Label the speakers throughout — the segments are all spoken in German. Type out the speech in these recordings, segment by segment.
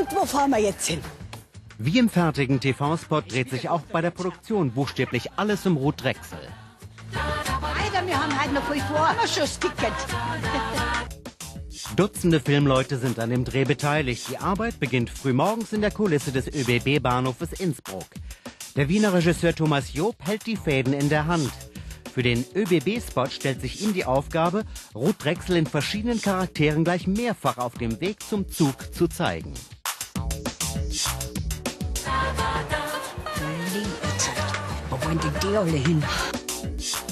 Speaker 1: Und wo fahren wir jetzt hin?
Speaker 2: Wie im fertigen TV-Spot dreht sich auch bei der Produktion buchstäblich alles um Ruth Drechsel.
Speaker 1: Alter, wir haben heute noch viel vor. Haben wir schon das Ticket?
Speaker 2: Dutzende Filmleute sind an dem Dreh beteiligt. Die Arbeit beginnt frühmorgens in der Kulisse des ÖBB-Bahnhofes Innsbruck. Der Wiener Regisseur Thomas Job hält die Fäden in der Hand. Für den ÖBB-Spot stellt sich ihm die Aufgabe, Ruth Drechsel in verschiedenen Charakteren gleich mehrfach auf dem Weg zum Zug zu zeigen.
Speaker 1: Denn die alle hin?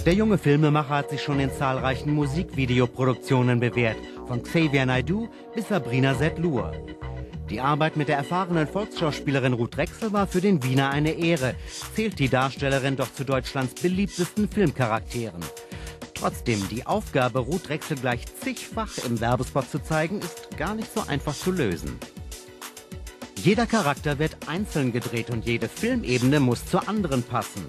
Speaker 2: Der junge Filmemacher hat sich schon in zahlreichen Musikvideoproduktionen bewährt, von Xavier Naidoo bis Sabrina Setlur. Die Arbeit mit der erfahrenen Volksschauspielerin Ruth Drechsel war für den Wiener eine Ehre, zählt die Darstellerin doch zu Deutschlands beliebtesten Filmcharakteren. Trotzdem, die Aufgabe, Ruth Drechsel gleich zigfach im Werbespot zu zeigen, ist gar nicht so einfach zu lösen. Jeder Charakter wird einzeln gedreht und jede Filmebene muss zur anderen passen.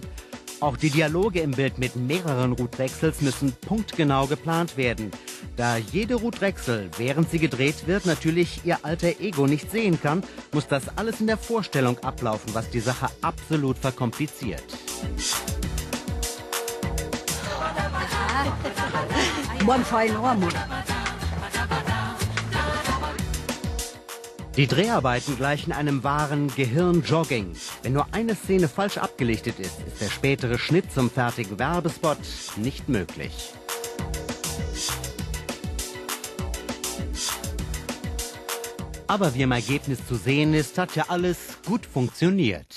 Speaker 2: Auch die Dialoge im Bild mit mehreren Ruth Drechsels müssen punktgenau geplant werden. Da jede Ruth Drechsel, während sie gedreht wird, natürlich ihr alter Ego nicht sehen kann, muss das alles in der Vorstellung ablaufen, was die Sache absolut verkompliziert.
Speaker 1: Morgen fahr ich
Speaker 2: Die Dreharbeiten gleichen einem wahren Gehirnjogging. Wenn nur eine Szene falsch abgelichtet ist, ist der spätere Schnitt zum fertigen Werbespot nicht möglich. Aber wie im Ergebnis zu sehen ist, hat ja alles gut funktioniert.